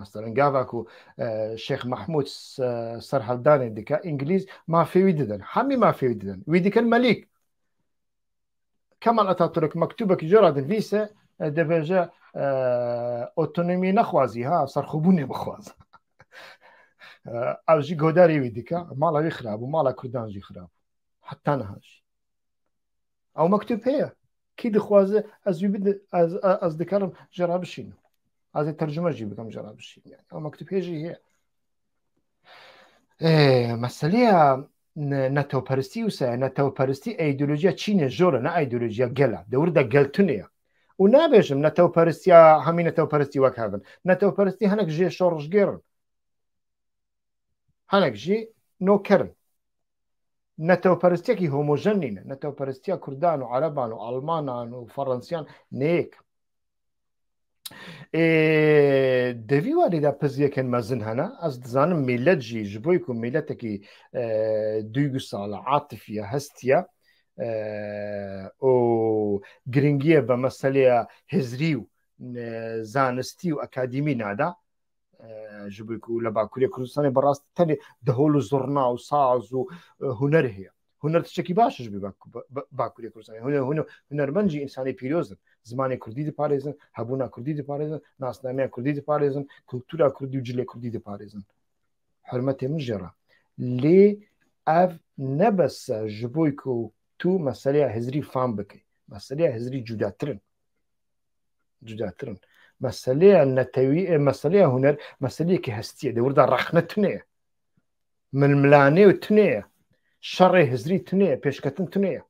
مثلا جافاكو اكو الشيخ محمود سرحلداني آه، ديكا انجليز ما في ويددن حمي ما في ويددن كان مليك كما اتاتورك مكتوبك جراد فيسا آه، دبجا آه، اوتونومي نخوازي ها صار خبوني بخواز او جي غوداري ويديكا مالا يخرب ومالا كردان جي خراب حتى نهاش او مكتوب هي كي دخوازه از يبد از از ديكارم جراب شنو ئازی تەرجمەژی بگەم جرا بشی ئەو مەکتتو پێژی هەیە مەسلەیە نەتەوپەرستی وسە نەتەوپەرستی ئەیدۆلۆژیە چینە زۆرە نە ئایدۆلۆژیە گەلە دەوردە گەلتونەیە و نابێژم نەتەوپەرستیا هەمی نەتەوپەرستی وەکبن نەتەوپەرستی هەنک ژێ شۆڕژگێرن هەنک ژی نۆکردن نەتەوپەرستێکی هۆمۆژەن نینە نەتەوپەرستیا کوردان و عەربان و ئەلمانان و فەڕەنسیان نەیەک دەوی وارێدا پزیەکەن مەزن هەنا ئەس دزانم میلەتجی ji بۆی و میلەتێکی دوی ساڵە عاتفە هەستە ئۆ گرنگیە بە مەسلەیە هێزری و زانستی و ئەکادمی نادا ji بۆی و لە باکووری کوردستانی بەڕاست تەنێ دەهۆل و زۆرنا و ساز و هوەر هەیە هوەرچێکی باشش باکووری کوردستانی هوەرمەنجی ئینسانی پیرۆزن زمانی کوردی دپارێزن هەبوونا کوردی دپارێزن ناسنامیا کوردی دپارێزن کولتورا کوردی و جلێ کوردی دپارێزن هەرمەتێ من ژێرا لێ ئەف نەبەسە ji بۆی کە و تو مەسەریا هزری فام بکەیت مەسەریا هزری جوداترن جوداترن مەسلەیە نەتەوی مەسلەیە هوەر مەسلەیەکی هەستیە دەوردا ڕخنە تونەیە من ملانێ و تونەیە شەڕێ هزری تنەیە پێشکەتن تنەیە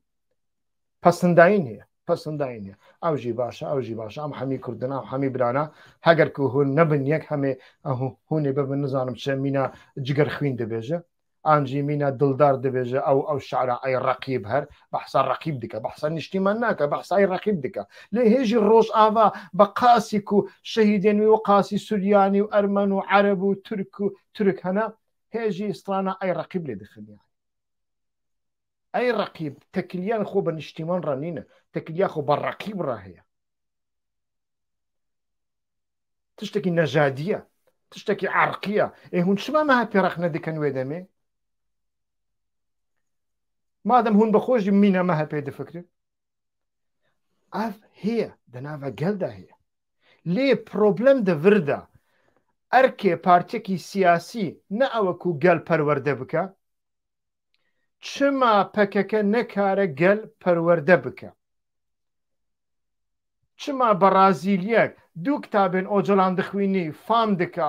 پەسەندین هەیە پەسەندین هەیە ئەوژی باشە ئەوژی باشە ئەم هەمی کوردنا و هەمی برانە هەگەر کو هون نەبن یەک هەمێ هوێ ببن نزانم چە مینە جگەر خوین دەبێژە ئانجی مینە دڵدار دەبێژە ئەو ئەو شعرا ئای ڕقیب هەر بەحسا ڕقیب دکە بەحسا نیشتیمان ناکە بەحسای ڕقیب دکە لێ هێژی ڕۆژ ئاوا بە قاسی و شەهیدێنوی و قاسی سوریانی و ئەرمەن و عەرب و ترک و ترک هەنا هێژی ئسترانە ئای ڕقیب لێ دخنیان ئەی ڕقیب تەکلیان خۆ بە نیشتیمان ڕانینە تەکلیا خۆ بە ڕقیب ڕاهەیە تشتێکی نەژادیە تشتێکی عرقیە ئێ هون شمامە ها پێڕق نەدەکەن وێ دەمێ مادەم هون بەخۆشی مینەمە هە پێ دەفکرێت ئاف هەیە دەناوە گەلدا هەیە لێ پرۆبلەم دەوردا ئەرکێ پارچێکی سیاسی نە ئەوەکو گەل پەروەەردە بکە چما پەکەکە نەکارە گەل پەروەەردە بکە چما بەرازیلیەک دوو کتابێن ئۆجلان دخوینی فام دکا